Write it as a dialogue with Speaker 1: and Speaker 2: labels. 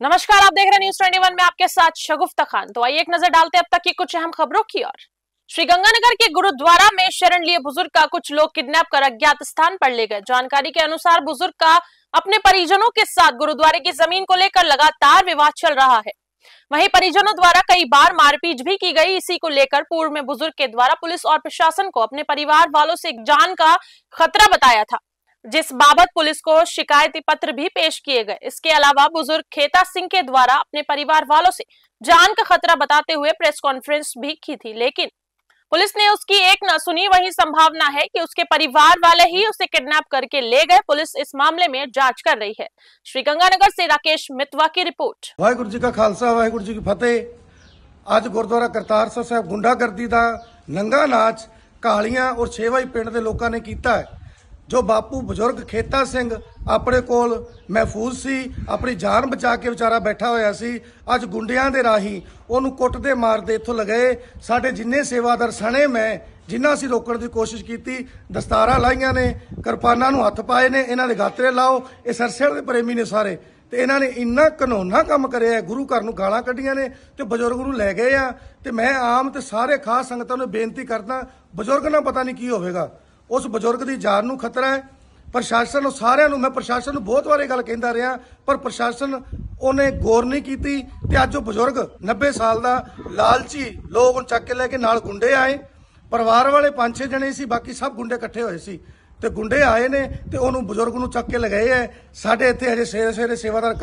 Speaker 1: नमस्कार, आप देख रहे हैं न्यूज़ 21 में आपके साथ शगुफ्ता खान। तो आइए एक नज़र डालते हैं अब तक की कुछ अहम खबरों की ओर। श्रीगंगानगर के गुरुद्वारा में शरण लिए बुज़ुर्ग का कुछ लोग किडनैप कर अज्ञात स्थान पर ले गए। जानकारी के अनुसार बुज़ुर्ग का अपने परिजनों के साथ गुरुद्वारे की ज़मीन को लेकर लगातार विवाद चल रहा है। वहीं परिजनों द्वारा कई बार मारपीट भी की गई। इसी को लेकर पूर्व में बुज़ुर्ग के द्वारा पुलिस और प्रशासन को अपने परिवार वालों से जान का खतरा बताया था। जिस बाबत पुलिस को शिकायती पत्र भी पेश किए गए इसके अलावा बुजुर्ग खेता सिंह के द्वारा अपने परिवार वालों से जान का खतरा बताते हुए प्रेस कॉन्फ्रेंस भी की थी लेकिन पुलिस ने उसकी एक न सुनी वही संभावना है कि उसके परिवार वाले ही उसे किडनैप करके ले गए पुलिस इस मामले में जांच कर रही है श्री गंगानगर से राकेश मितवा की रिपोर्ट
Speaker 2: ਵਾਹਿਗੁਰੂ ਜੀ ਕਾ ਖਾਲਸਾ ਵਾਹਿਗੁਰੂ ਜੀ ਕੀ ਫਤਿਹ ਅੱਜ ਗੁਰਦੁਆਰਾ ਕਰਤਾਰਸਰ ਸਾਹਿਬ ਗੁੰਡਾਗਰਦੀ ਦਾ ਨੰਗਾ ਨਾਚ ਕਾਲੀਆਂ ਔਰ ਛੇਵਾਈ ਪਿੰਡ ਦੇ ਲੋਕਾਂ ਨੇ ਕੀਤਾ ਹੈ ਜੋ ਬਾਪੂ ਬਜ਼ੁਰਗ ਖੇਤਾ ਸਿੰਘ ਆਪਣੇ ਕੋਲ ਮਹਿਫੂਜ਼ ਸੀ, ਆਪਣੀ ਜਾਨ ਬਚਾ ਕੇ ਵਿਚਾਰਾ ਬੈਠਾ ਹੋਇਆ ਸੀ, ਅੱਜ ਗੁੰਡਿਆਂ ਦੇ ਰਾਹੀਂ ਉਹਨੂੰ ਕੁੱਟਦੇ ਮਾਰਦੇ ਇੱਥੋਂ ਲਗਾਏ ਸਾਡੇ ਜਿੰਨੇ ਸੇਵਾਦਾਰ ਸਣੇ ਮੈਂ ਜਿੰਨਾ ਅਸੀਂ ਰੋਕਣ ਦੀ ਕੋਸ਼ਿਸ਼ ਕੀਤੀ, ਦਸਤਾਰਾਂ ਲਾਈਆਂ ਨੇ, ਕਿਰਪਾਨਾਂ ਨੂੰ ਹੱਥ ਪਾਏ ਨੇ, ਇਹਨਾਂ ਦੇ ਗਾਤਰੇ ਲਾਓ, ਇਹ ਸਰਸੇੜ ਦੇ ਪ੍ਰੇਮੀ ਨੇ ਸਾਰੇ। ਤੇ ਇਹਨਾਂ ਨੇ ਇੰਨਾ ਕਾਨੂੰਨਾ ਕੰਮ ਕਰਿਆ ਗੁਰੂ ਘਰ ਨੂੰ ਗਾਲਾਂ ਕੱਢੀਆਂ ਨੇ, ਤੇ ਬਜ਼ੁਰਗ ਨੂੰ ਲੈ ਗਏ ਆ। ਤੇ ਮੈਂ ਆਮ ਤੇ ਸਾਰੇ ਖਾਸ ਸੰਗਤਾਂ ਨੂੰ ਬੇਨਤੀ ਕਰਦਾ, ਬਜ਼ੁਰਗ ਨਾਲ ਪਤਾ ਨਹੀਂ ਕੀ ਹੋਵੇਗਾ। ਉਸ ਬਜ਼ੁਰਗ ਦੀ ਜਾਨ ਨੂੰ ਖਤਰਾ ਹੈ। ਪ੍ਰਸ਼ਾਸਨ ਨੂੰ ਸਾਰਿਆਂ ਨੂੰ, ਮੈਂ ਪ੍ਰਸ਼ਾਸਨ ਨੂੰ ਬਹੁਤ ਵਾਰ ਗੱਲ ਕਹਿੰਦਾ ਰਿਹਾ, ਪਰ ਪ੍ਰਸ਼ਾਸਨ ਉਹਨੇ ਗੌਰ ਨਹੀਂ ਕੀਤੀ ਤੇ ਅੱਜ ਉਹ ਬਜ਼ੁਰਗ 90 ਸਾਲ ਦਾ ਲਾਲਚੀ ਲੋਕ ਉਹਨੂੰ ਚੱਕ ਕੇ ਲੈ ਕੇ ਨਾਲ ਗੁੰਡੇ ਆਏ। ਪਰਿਵਾਰ ਵਾਲੇ ਪੰਜ ਛੇ ਜਣੇ ਸੀ, ਬਾਕੀ ਸਭ ਗੁੰਡੇ ਇਕੱਠੇ ਹੋਏ ਸੀ। ਤੇ ਗੁੰਡੇ ਆਏ ਨੇ ਤੇ ਉਹਨੂੰ ਬਜ਼ੁਰਗ ਨੂੰ ਚੱਕ ਕੇ ਲਗਾਏ ਐ ਸਾਡੇ ਇੱਥੇ ਹਜੇ ਸਵੇਰੇ ਸਵੇਰੇ ਸੇਵਾਦਾਰ ਘੱਟ